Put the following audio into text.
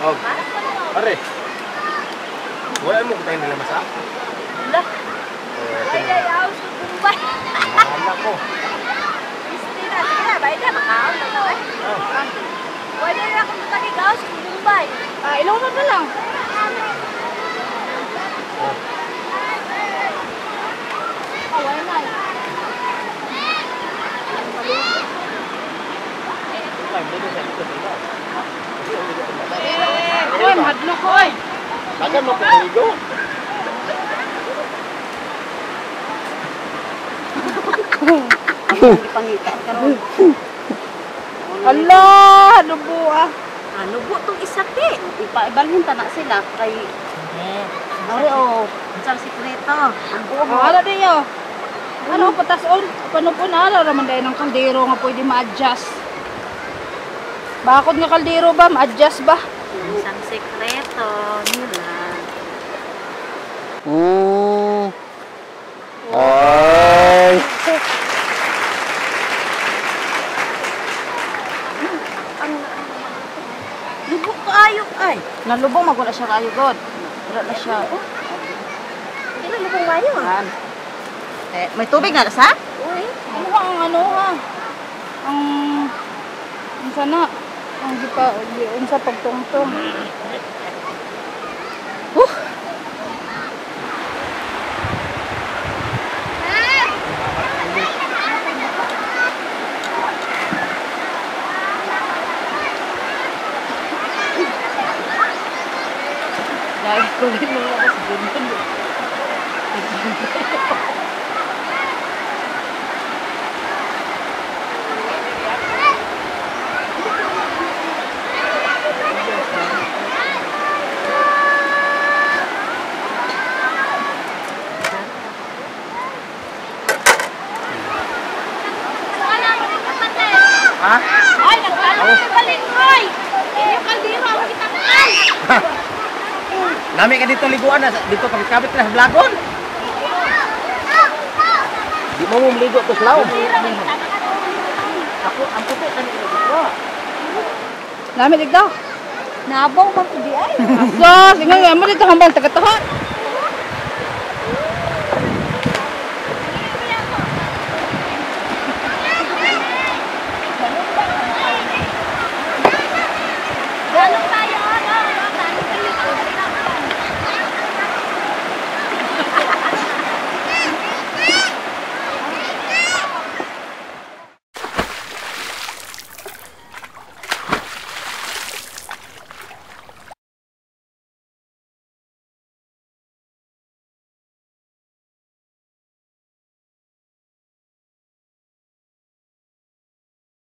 Oh. Pare. Wala mo ko tayo nila masa? Wala. Eh, Ay, ay, ako sa bumbay. Anak ko. Sige na, sige na. Bayad na, makaon na to eh. Oh. Pwede na akong mataligaw sa bumbay. Ah, ilunod na lang. Oh, wala na. Uy, mahadlo ko, oy. Dagan mo ko maligo. Pangita ka ron. Hala, lubo ah. Ano po itong isa ti? Ipa-ibalhin ta na sila kay Ari oh, Isang sikreto. Ang buo mo. Oh, ano niyo? Ano patas on? Paano po na ala raman dahil ng kaldero nga pwede ma-adjust. Bakod nga kaldero ba? Ma-adjust ba? Isang sikreto nila. Mm. Ay. Lubok ko ayok ay. Nalubong magwala siya kayo god. Wala na siya. Hindi na lubong ayok. Yan. Eh, may tubig na sa? Uy. Ano ba ang ano ha? Ang ang sana ang di pa di unsa pagtungtong. Huh. Dahil ko rin mga kasigunan. Ha? Ay, nagkano ka balik, Roy! Yung kaldero ang kitakal! Nami ka dito liguan na dito kapit-kapit na sa blagon. Di mo mo maligo to slaw. Ako, ang puti ka nila Lamig daw. Nabaw man ko di ay. Asa, sige nga mo dito hambal taga-tahan.